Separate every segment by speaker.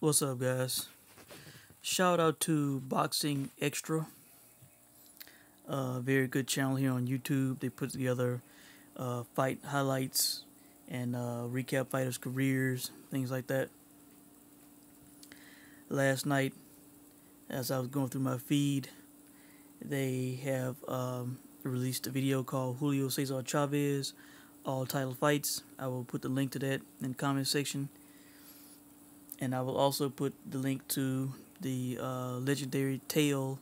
Speaker 1: What's up, guys? Shout out to Boxing Extra. Uh, very good channel here on YouTube. They put together uh, fight highlights and uh, recap fighters' careers, things like that. Last night, as I was going through my feed, they have um, released a video called Julio Cesar Chavez All Title Fights. I will put the link to that in the comment section and I will also put the link to the uh, legendary tale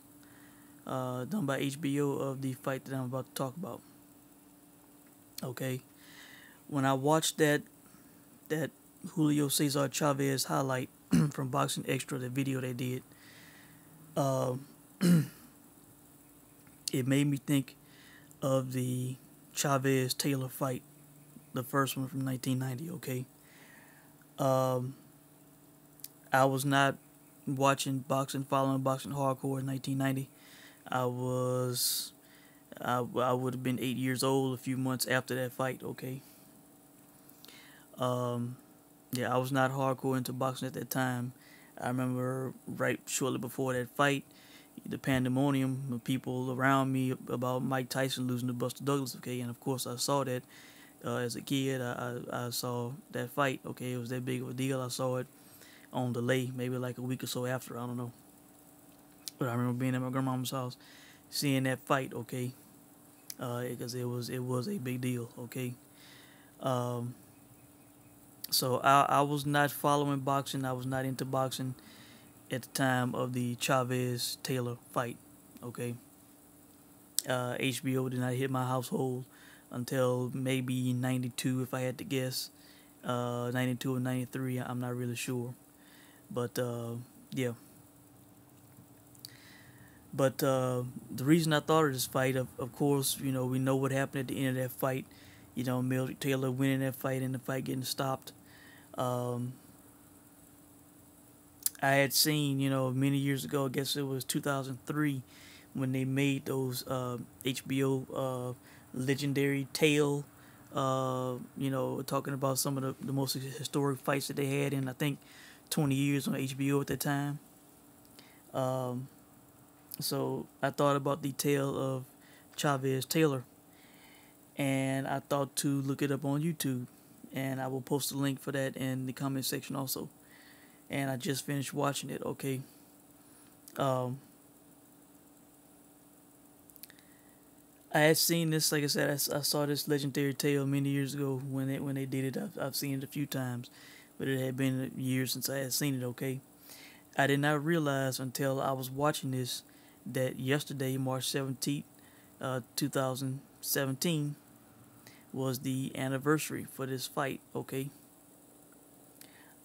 Speaker 1: uh, done by HBO of the fight that I'm about to talk about. Okay, when I watched that that Julio Cesar Chavez highlight from Boxing Extra, the video they did, uh, it made me think of the Chavez Taylor fight, the first one from 1990. Okay. Um, I was not watching boxing, following boxing hardcore in 1990. I was, I, I would have been eight years old a few months after that fight. Okay. Um, yeah, I was not hardcore into boxing at that time. I remember right shortly before that fight, the pandemonium of people around me about Mike Tyson losing to Buster Douglas. Okay, and of course I saw that uh, as a kid. I, I I saw that fight. Okay, it was that big of a deal. I saw it on delay, maybe like a week or so after. I don't know. But I remember being at my grandma's house, seeing that fight. Okay, because uh, it was it was a big deal. Okay. Um. So I I was not following boxing. I was not into boxing at the time of the Chavez Taylor fight. Okay. Uh, HBO did not hit my household until maybe 92 if I had to guess. Uh, 92 or 93, I'm not really sure. But uh, yeah. But uh, the reason I thought of this fight, of, of course, you know, we know what happened at the end of that fight. You know, Meldrick Taylor winning that fight and the fight getting stopped. Um, I had seen, you know, many years ago, I guess it was 2003, when they made those uh, HBO uh, legendary tale, uh, you know, talking about some of the, the most historic fights that they had. And I think 20 years on HBO at that time. Um, so I thought about the tale of Chavez Taylor, and I thought to look it up on YouTube, and I will post a link for that in the comment section also. And I just finished watching it. Okay. Um, I had seen this, like I said, I, I, saw this legendary tale many years ago when they when they did it. I've, I've seen it a few times, but it had been years since I had seen it, okay? I did not realize until I was watching this that yesterday, March 17th, uh, 2017, was the anniversary for this fight, okay?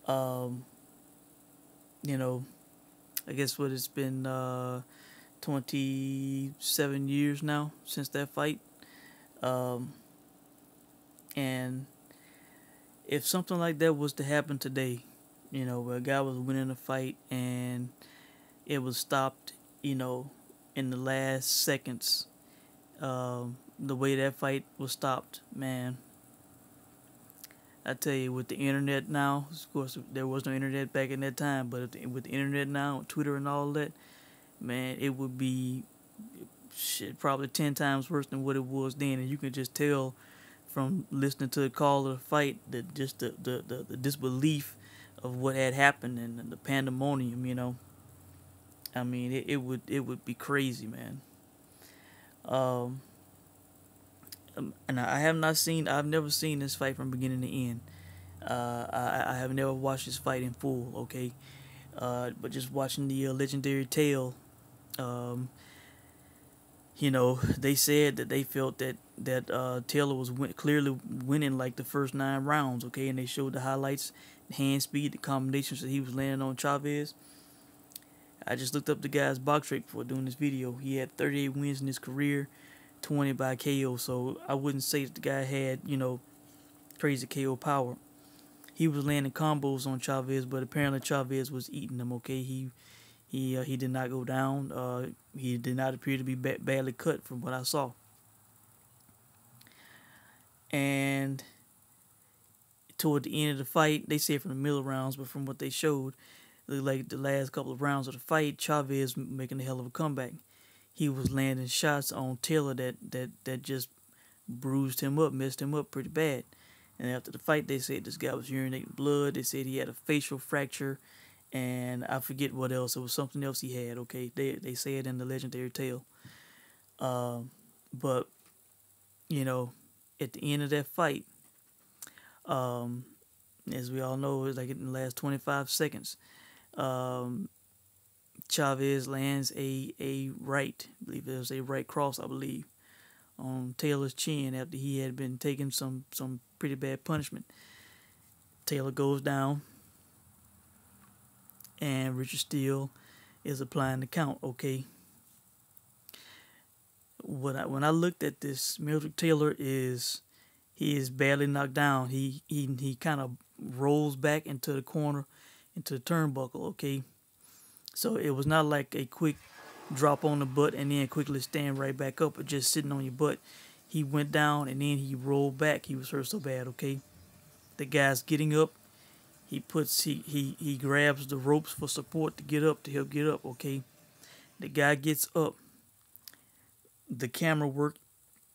Speaker 1: Um, you know, I guess what it's been uh, 27 years now since that fight. Um, and if something like that was to happen today, you know, where a guy was winning a fight and it was stopped, you know, in the last seconds, um, the way that fight was stopped, man. I tell you, with the internet now, of course, there was no internet back in that time, but with the internet now, Twitter and all that, man, it would be shit, probably 10 times worse than what it was then. And you can just tell from listening to the call of the fight, that just the, the, the, the disbelief of what had happened and the pandemonium, you know. I mean, it, it would it would be crazy, man. Um, um, and I have not seen, I've never seen this fight from beginning to end. Uh, I, I have never watched this fight in full, okay? Uh, but just watching the uh, legendary tale, um, you know, they said that they felt that that uh, Taylor was win- clearly winning like the first nine rounds. Okay, and they showed the highlights, hand speed, the combinations that he was landing on Chavez. I just looked up the guy's BoxRec before doing this video. He had 38 wins in his career, 20 by KO. So I wouldn't say that the guy had you know crazy KO power. He was landing combos on Chavez, but apparently Chavez was eating them. Okay, he he uh, he did not go down. Uh, he did not appear to be ba- badly cut from what I saw. And toward the end of the fight, they said from the middle rounds, but from what they showed, looked like the last couple of rounds of the fight, Chavez making a hell of a comeback. He was landing shots on Taylor that that that just bruised him up, messed him up pretty bad. And after the fight, they said this guy was urinating blood. They said he had a facial fracture, and I forget what else. It was something else he had. Okay, they they say it in the legendary tale. Um, but you know, at the end of that fight, um, as we all know, it's like in the last 25 seconds, um, Chavez lands a a right, I believe it was a right cross, I believe, on Taylor's chin after he had been taking some some pretty bad punishment. Taylor goes down, and Richard Steele is applying the count. Okay. When I when I looked at this, Meldrick Taylor is he is badly knocked down. He he he kind of rolls back into the corner, into the turnbuckle. Okay, so it was not like a quick drop on the butt and then quickly stand right back up, or just sitting on your butt. He went down and then he rolled back. He was hurt so bad. Okay, the guy's getting up. He puts he he he grabs the ropes for support to get up to help get up. Okay, the guy gets up. The camera work,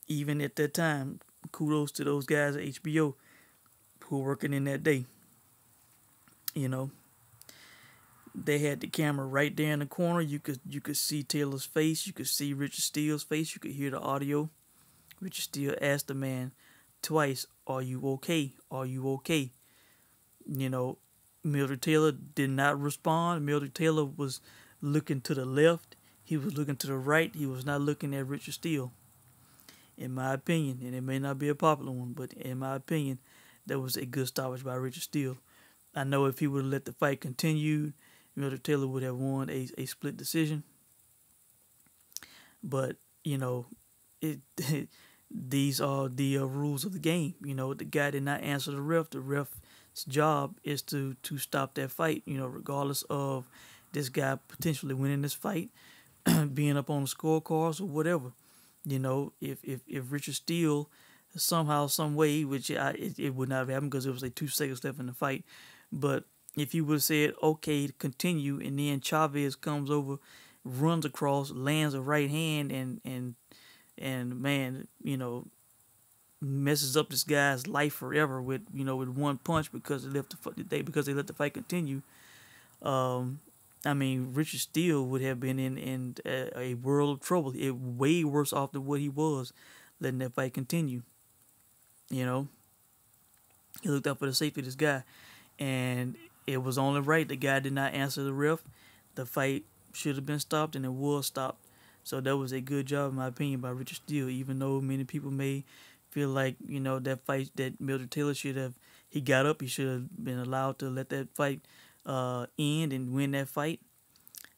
Speaker 1: even at that time. Kudos to those guys at HBO who were working in that day. You know, they had the camera right there in the corner. You could you could see Taylor's face. You could see Richard Steele's face. You could hear the audio. Richard Steele asked the man twice, "Are you okay? Are you okay?" You know, Meldrick Taylor did not respond. Meldrick Taylor was looking to the left. He was looking to the right. He was not looking at Richard Steele. In my opinion, and it may not be a popular one, but in my opinion, that was a good stoppage by Richard Steele. I know if he would have let the fight continue, Meldrick Taylor would have won a, a split decision. But, you know, it, it these are the uh, rules of the game. You know, the guy did not answer the ref. The ref's job is to to stop that fight. You know, regardless of this guy potentially winning this fight, being up on the scorecards or whatever. You know, if if if Richard Steele somehow, some way, which I, it, it would not have happened because it was like two seconds left in the fight, but if you would have said okay, continue, and then Chavez comes over, runs across, lands a right hand, and and and man, you know, messes up this guy's life forever with you know with one punch because they left the they because they let the fight continue. Um, I mean, Richard Steele would have been in in a, a world of trouble. It way worse off than what he was, letting that fight continue. You know, he looked out for the safety of this guy, and it was only right the guy did not answer the ref. The fight should have been stopped, and it was stopped. So that was a good job, in my opinion, by Richard Steele. Even though many people may feel like you know that fight that Meldrick Taylor should have, he got up, he should have been allowed to let that fight uh, end and win that fight.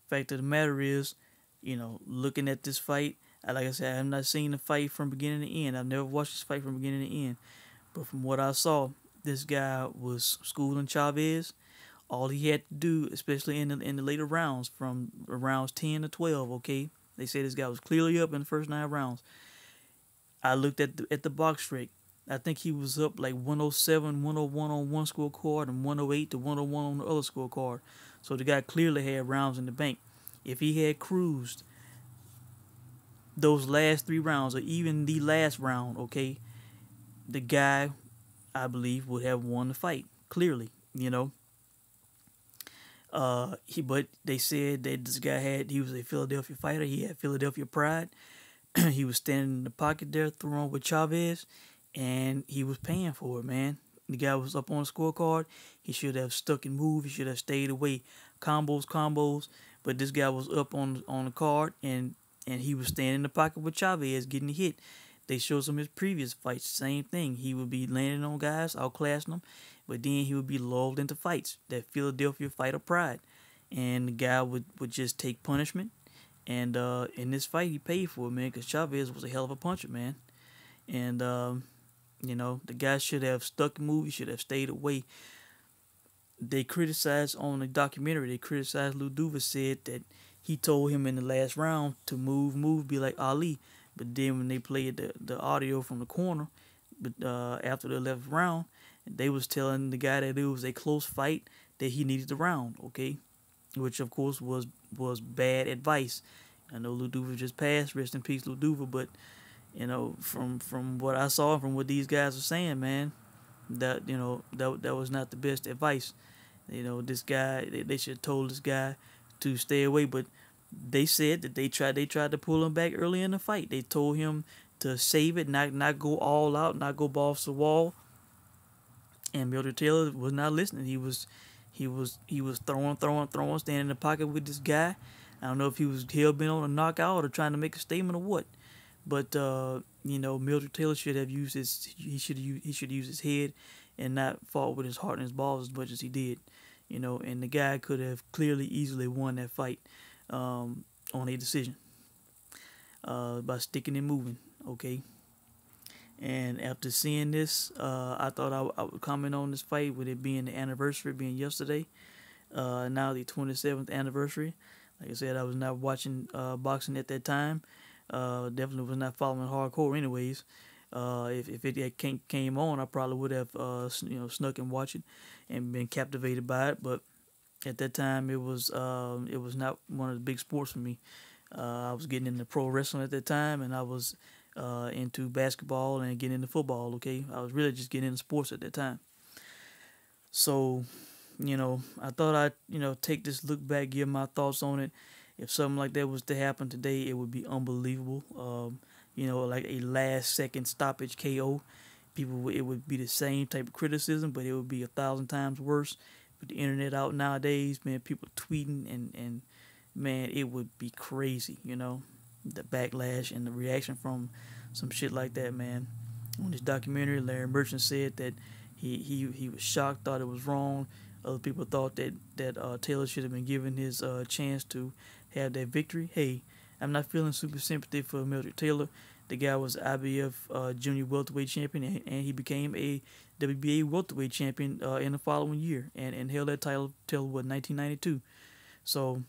Speaker 1: Fact of the matter is, you know, looking at this fight, like I said, I have not seen the fight from beginning to end. I've never watched this fight from beginning to end. But from what I saw, this guy was schooling Chavez. All he had to do, especially in the in the later rounds, from rounds ten to twelve, okay, they say this guy was clearly up in the first nine rounds. I looked at the, at the BoxRec. I think he was up like 107, 101 on one scorecard and 108 to 101 on the other scorecard. So the guy clearly had rounds in the bank. If he had cruised those last three rounds or even the last round, okay, the guy, I believe, would have won the fight. Clearly, you know. Uh, he but they said that this guy had he was a Philadelphia fighter. He had Philadelphia pride. he was standing in the pocket there, throwing with Chavez, and he was paying for it, man. The guy was up on the scorecard. He should have stuck and moved. He should have stayed away. Combos, combos. But this guy was up on on the card, and and he was standing in the pocket with Chavez, getting hit. They showed some of his previous fights. Same thing. He would be landing on guys, outclassing them, but then he would be lulled into fights. That Philadelphia fight of pride, and the guy would, would just take punishment. And uh, in this fight, he paid for it, man, because Chavez was a hell of a puncher, man. And um, you know, the guy should have stuck moved. He should have stayed away. They criticized on the documentary. They criticized Lou Duva said that he told him in the last round to move, move, be like Ali. But then when they played the, the audio from the corner, but uh, after the 11th round, they was telling the guy that it was a close fight that he needed the round. Okay, which of course was was bad advice. I know Lou Duva just passed, rest in peace, Lou Duva, but you know, from from what I saw, from what these guys are saying, man, that you know that that was not the best advice. You know, this guy they, they should have told this guy to stay away, but they said that they tried they tried to pull him back early in the fight. They told him to save it, not not go all out, not go balls to the wall. And Meldrick Taylor was not listening. He was he was he was throwing, throwing, throwing, standing in the pocket with this guy. I don't know if he was hell bent on a knockout or trying to make a statement or what. But uh, you know, Meldrick Taylor should have used his he should he should use his head and not fought with his heart and his balls as much as he did. You know, and the guy could have clearly easily won that fight um, on a decision uh, by sticking and moving. Okay. And after seeing this, uh, I thought I, I, would comment on this fight with it being the anniversary, being yesterday. Uh, now the 27th anniversary. Like I said, I was not watching uh, boxing at that time. Uh, definitely was not following hardcore, anyways. Uh, if if it came came on, I probably would have uh, you know snuck and watched it and been captivated by it. But at that time, it was um, it was not one of the big sports for me. Uh, I was getting into pro wrestling at that time, and I was uh, into basketball and getting into football. Okay, I was really just getting into sports at that time. So, you know, I thought I'd you know take this look back, give my thoughts on it if something like that was to happen today, it would be unbelievable. Um, you know, like a last second stoppage KO. People, it would be the same type of criticism, but it would be a thousand times worse. With the internet out nowadays, man, people tweeting and and man, it would be crazy. You know, the backlash and the reaction from some shit like that, man. On this documentary, Larry Merchant said that he he he was shocked, thought it was wrong. Other people thought that that uh, Taylor should have been given his uh, chance to have that victory. Hey, I'm not feeling super sympathy for Meldrick Taylor. The guy was IBF uh, junior welterweight champion, and, and, he became a WBA welterweight champion uh, in the following year, and, and held that title till what 1992. So,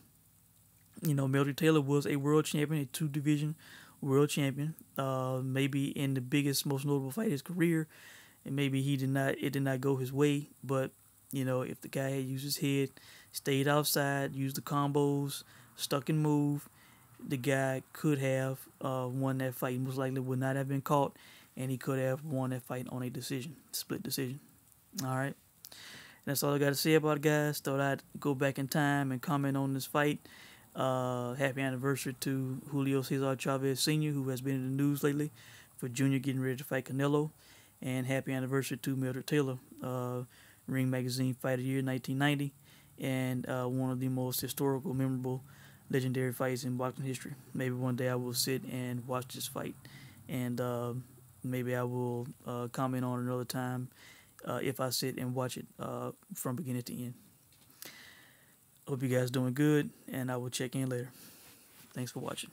Speaker 1: you know, Meldrick Taylor was a world champion, a two division world champion. Uh, maybe in the biggest, most notable fight of his career, and maybe he did not. It did not go his way, but you know, if the guy had used his head, stayed outside, used the combos, stuck and move, the guy could have uh, won that fight. Most likely would not have been caught, and he could have won that fight on a decision, split decision. All right. That's all I got to say about it, guys. Thought I'd go back in time and comment on this fight. Uh, happy anniversary to Julio Cesar Chavez Sr., who has been in the news lately for Junior getting ready to fight Canelo. And happy anniversary to Meldrick Taylor, uh, Ring Magazine Fight of the Year 1990, and uh, one of the most historical, memorable legendary fights in boxing history. Maybe one day I will sit and watch this fight, and uh, maybe I will uh, comment on another time uh, if I sit and watch it uh, from beginning to end. Hope you guys doing good, and I will check in later. Thanks for watching.